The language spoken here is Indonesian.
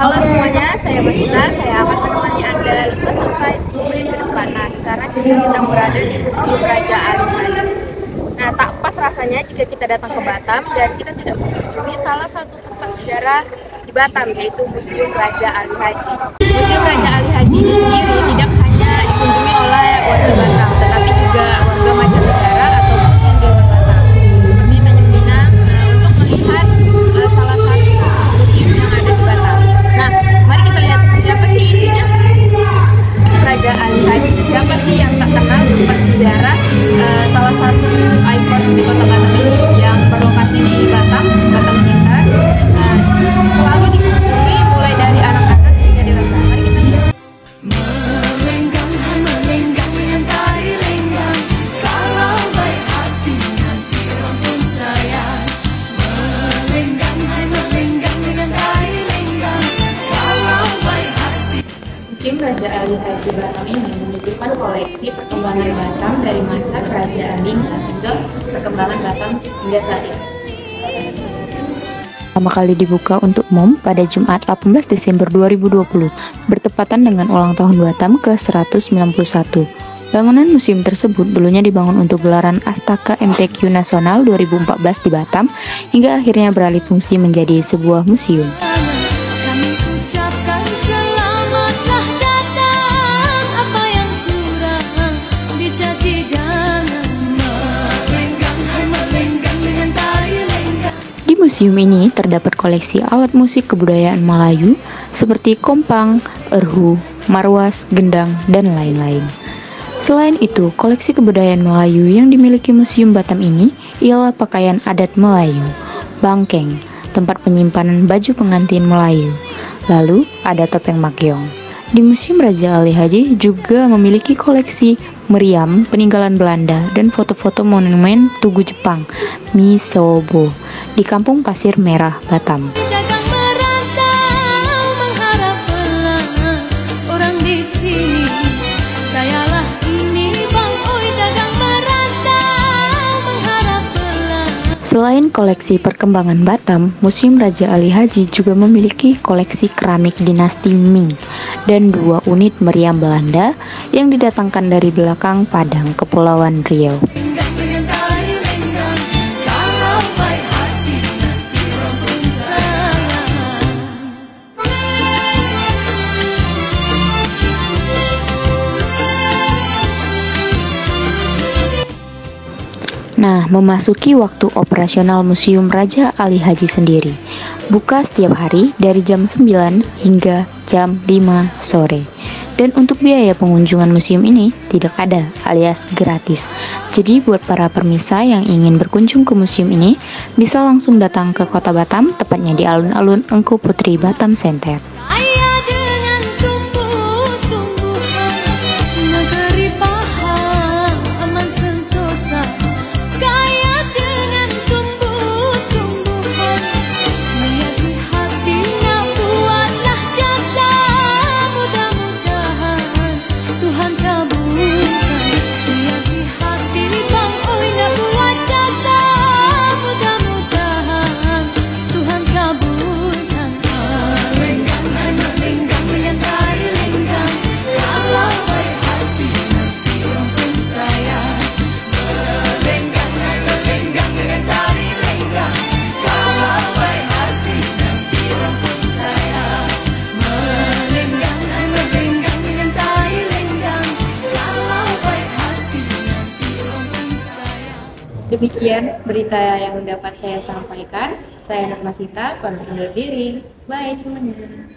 Halo semuanya, saya Masita. Saya akan menemani Anda 5 sampai 10 menit ke depan. Nah, sekarang kita sedang berada di Museum Raja Ali Haji. Nah, tak pas rasanya jika kita datang ke Batam dan kita tidak mengunjungi salah satu tempat sejarah di Batam, yaitu Museum Raja Ali Haji. Museum Raja Ali Haji Raja Ali Batam ini menunjukkan koleksi perkembangan Batam dari masa kerajaan Ming hingga perkembangan Batam hingga saat ini. pertama kali dibuka untuk umum pada Jumat 18 Desember 2020, bertepatan dengan ulang tahun Batam ke-191. Bangunan museum tersebut dulunya dibangun untuk gelaran Astaka MTQ Nasional 2014 di Batam, hingga akhirnya beralih fungsi menjadi sebuah museum. Museum ini terdapat koleksi alat musik kebudayaan Melayu seperti kompang, erhu, marwas, gendang, dan lain-lain. Selain itu, koleksi kebudayaan Melayu yang dimiliki Museum Batam ini ialah pakaian adat Melayu, bangkeng, tempat penyimpanan baju pengantin Melayu. Lalu ada topeng makyong. Di Museum Raja Ali Haji juga memiliki koleksi meriam peninggalan Belanda dan foto-foto monumen Tugu Jepang, Misobo, di Kampung Pasir Merah, Batam. Selain koleksi perkembangan Batam, Museum Raja Ali Haji juga memiliki koleksi keramik dinasti Ming dan dua unit meriam Belanda yang didatangkan dari belakang Padang, Kepulauan Riau. Nah, memasuki waktu operasional Museum Raja Ali Haji sendiri. Buka setiap hari dari jam 9 hingga jam 5 sore. Dan untuk biaya pengunjungan museum ini tidak ada alias gratis. Jadi buat para permisa yang ingin berkunjung ke museum ini bisa langsung datang ke Kota Batam, tepatnya di alun-alun Engku Putri Batam Center. Demikian berita yang dapat saya sampaikan. Saya Nur Masita, pamit undur diri. Bye semuanya.